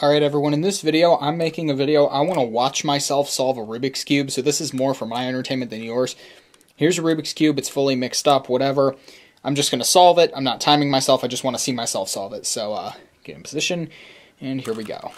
Alright everyone, in this video, I'm making a video, I want to watch myself solve a Rubik's Cube, so this is more for my entertainment than yours. Here's a Rubik's Cube, it's fully mixed up, whatever. I'm just going to solve it, I'm not timing myself, I just want to see myself solve it. So, uh, get in position, and here we go.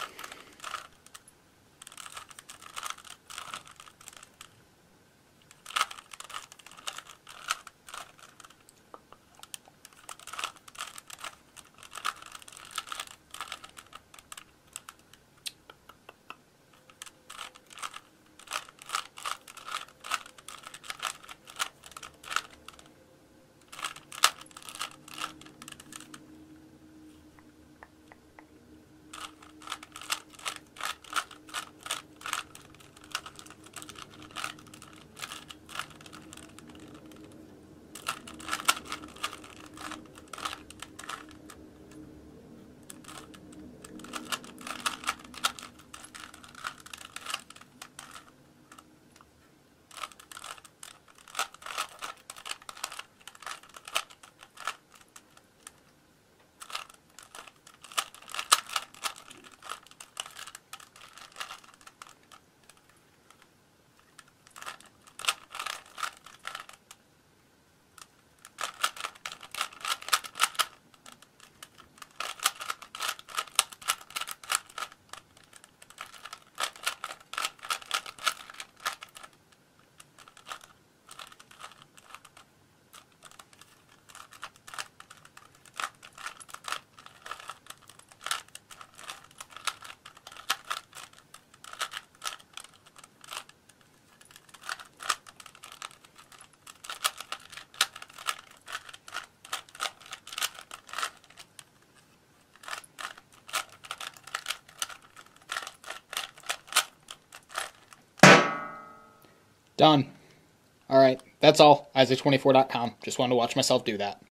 Done. All right, that's all. Isaac24.com. Just wanted to watch myself do that.